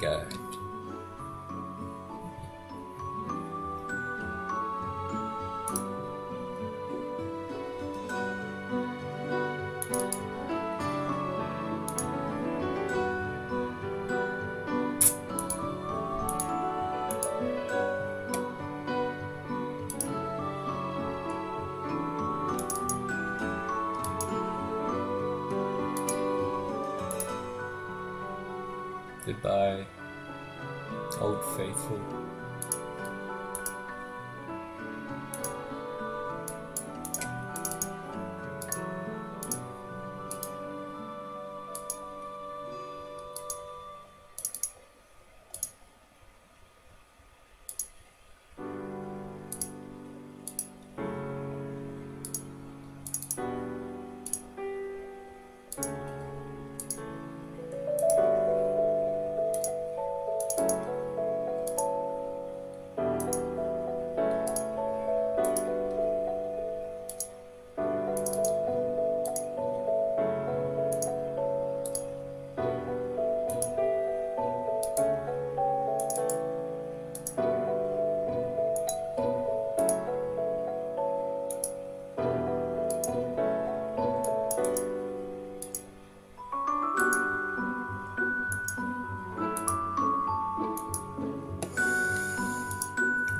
guy. Goodbye, old faithful.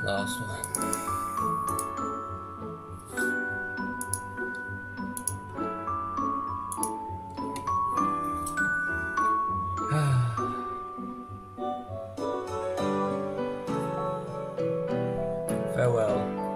last one. Farewell.